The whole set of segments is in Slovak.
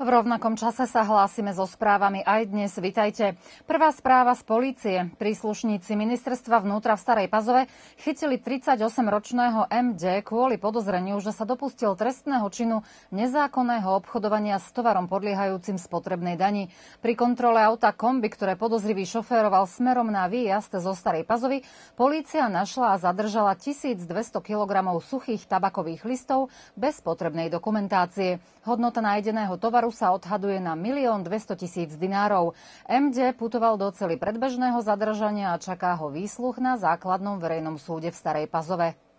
V rovnakom čase sa hlásime so správami aj dnes. Vitajte. Prvá správa z polície. Príslušníci ministerstva vnútra v Starej Pazove chytili 38-ročného MD kvôli podozreniu, že sa dopustil trestného činu nezákonného obchodovania s tovarom podliehajúcim spotrebnej dani. Pri kontrole auta kombi, ktoré podozrivý šoféroval smerom na výjazd zo Starej Pazovy, polícia našla a zadržala 1200 kg suchých tabakových listov bez potrebnej dokumentácie. Hodnota nájdeného tovaru sa odhaduje na 1 200 tisíc dinárov. MD putoval do cely predbežného zadržania a čaká ho výsluch na základnom verejnom súde v Starej Pazove.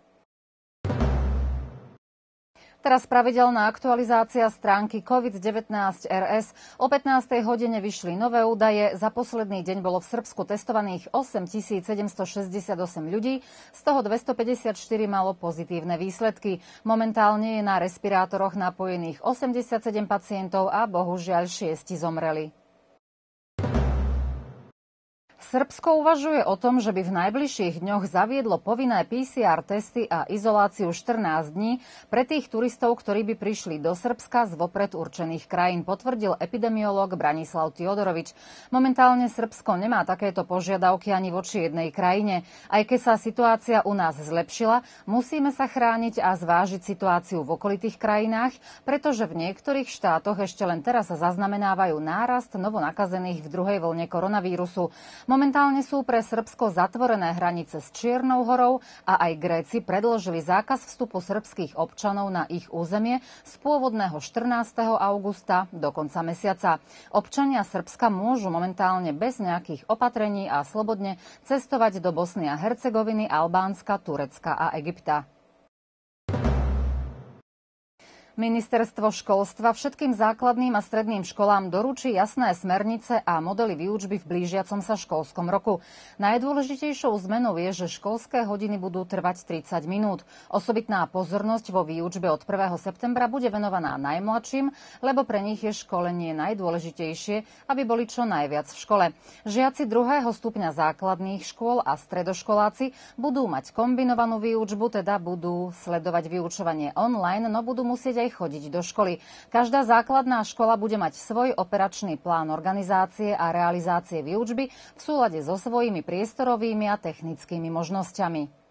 Teraz pravidelná aktualizácia stránky COVID-19 RS. O 15. hodine vyšli nové údaje. Za posledný deň bolo v Srbsku testovaných 8768 ľudí, z toho 254 malo pozitívne výsledky. Momentálne je na respirátoroch napojených 87 pacientov a bohužiaľ 6 zomreli. Srbsko uvažuje o tom, že by v najbližších dňoch zaviedlo povinné PCR testy a izoláciu 14 dní pre tých turistov, ktorí by prišli do Srbska z vopred určených krajín, potvrdil epidemiológ Branislav Tiodorovič. Momentálne Srbsko nemá takéto požiadavky ani voči jednej krajine. Aj keď sa situácia u nás zlepšila, musíme sa chrániť a zvážiť situáciu v okolitých krajinách, pretože v niektorých štátoch ešte len teraz sa zaznamenávajú nárast novonakazených v druhej vlne koronavírusu. Momentálne sú pre Srbsko zatvorené hranice s Čiernou horou a aj Gréci predložili zákaz vstupu srbských občanov na ich územie z pôvodného 14. augusta do konca mesiaca. Občania Srbska môžu momentálne bez nejakých opatrení a slobodne cestovať do Bosny a Hercegoviny, Albánska, Turecka a Egypta. Ministerstvo školstva všetkým základným a stredným školám doručí jasné smernice a modely výučby v blížiacom sa školskom roku. Najdôležitejšou zmenou je, že školské hodiny budú trvať 30 minút. Osobitná pozornosť vo výučbe od 1. septembra bude venovaná najmladším, lebo pre nich je školenie najdôležitejšie, aby boli čo najviac v škole. Žiaci druhého stupňa základných škôl a stredoškoláci budú mať kombinovanú výučbu, teda budú sledovať vyučovanie online, no budú musieť aj chodiť do školy. Každá základná škola bude mať svoj operačný plán organizácie a realizácie výučby v súlade so svojimi priestorovými a technickými možnosťami.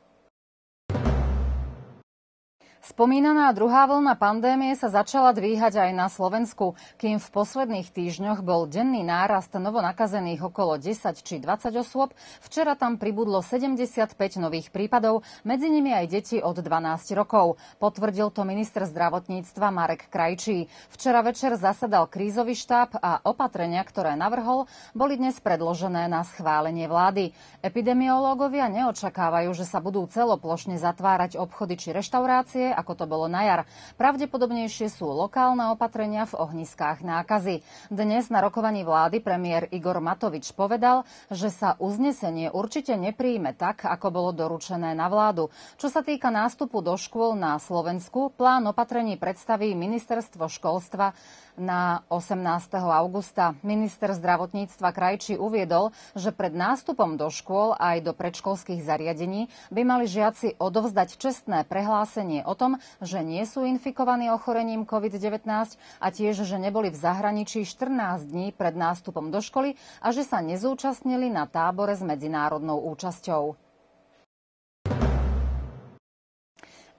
Spomínaná druhá vlna pandémie sa začala dvíhať aj na Slovensku, kým v posledných týždňoch bol denný nárast novonakazených okolo 10 či 20 osôb. Včera tam pribudlo 75 nových prípadov, medzi nimi aj deti od 12 rokov. Potvrdil to minister zdravotníctva Marek Krajčí. Včera večer zasadal krízový štáb a opatrenia, ktoré navrhol, boli dnes predložené na schválenie vlády. Epidemiológovia neočakávajú, že sa budú celoplošne zatvárať obchody či reštaurácie, ako to bolo na jar. Pravdepodobnejšie sú lokálne opatrenia v ohniskách nákazy. Dnes na rokovaní vlády premiér Igor Matovič povedal, že sa uznesenie určite nepríjme tak, ako bolo doručené na vládu. Čo sa týka nástupu do škôl na Slovensku, plán opatrení predstaví ministerstvo školstva na 18. augusta. Minister zdravotníctva Krajčí uviedol, že pred nástupom do škôl aj do predškolských zariadení by mali žiaci odovzdať čestné prehlásenie o tom, že nie sú infikovaní ochorením COVID-19 a tiež, že neboli v zahraničí 14 dní pred nástupom do školy a že sa nezúčastnili na tábore s medzinárodnou účasťou.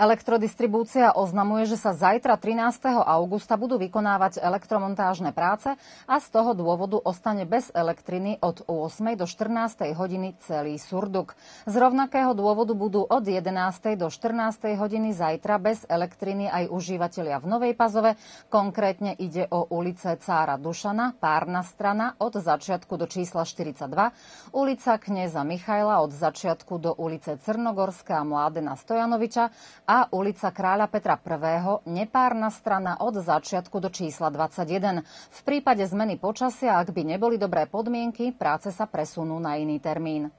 Elektrodistribúcia oznamuje, že sa zajtra 13. augusta budú vykonávať elektromontážne práce a z toho dôvodu ostane bez elektriny od 8. do 14. hodiny celý Surduk. Z rovnakého dôvodu budú od 11. do 14. hodiny zajtra bez elektriny aj užívateľia v Novej Pazove. Konkrétne ide o ulice Cára Dušana, párna strana od začiatku do čísla 42, ulica Kneza Michaila od začiatku do ulice Crnogorská Mládena Stojanoviča a ulica Kráľa Petra I. nepárna strana od začiatku do čísla 21. V prípade zmeny počasia, ak by neboli dobré podmienky, práce sa presunú na iný termín.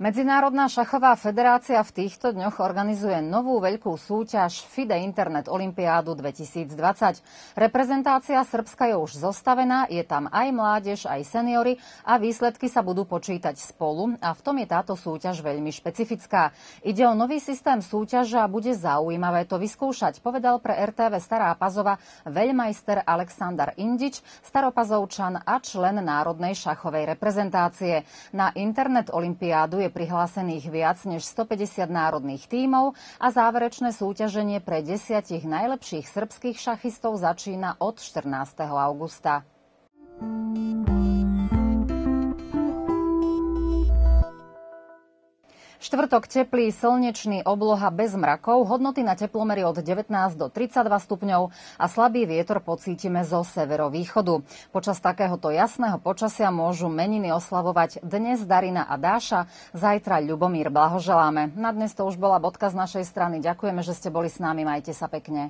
Medzinárodná šachová federácia v týchto dňoch organizuje novú veľkú súťaž FIDE Internet Olympiádu 2020. Reprezentácia Srbska je už zostavená, je tam aj mládež, aj seniory a výsledky sa budú počítať spolu a v tom je táto súťaž veľmi špecifická. Ide o nový systém súťaže a bude zaujímavé to vyskúšať, povedal pre RTV Stará Pazova veľmajster Aleksandar Indič, staropazovčan a člen Národnej šachovej reprezentácie. Na Internet Olympiádu prihlásených viac než 150 národných tímov a záverečné súťaženie pre desiatich najlepších srbských šachistov začína od 14. augusta. Štvrtok teplý, slnečný, obloha bez mrakov, hodnoty na teplomery od 19 do 32 stupňov a slabý vietor pocítime zo severovýchodu. Počas takéhoto jasného počasia môžu meniny oslavovať dnes Darina a Dáša, zajtra Ľubomír. Blahoželáme. Na dnes to už bola bodka z našej strany. Ďakujeme, že ste boli s nami. Majte sa pekne.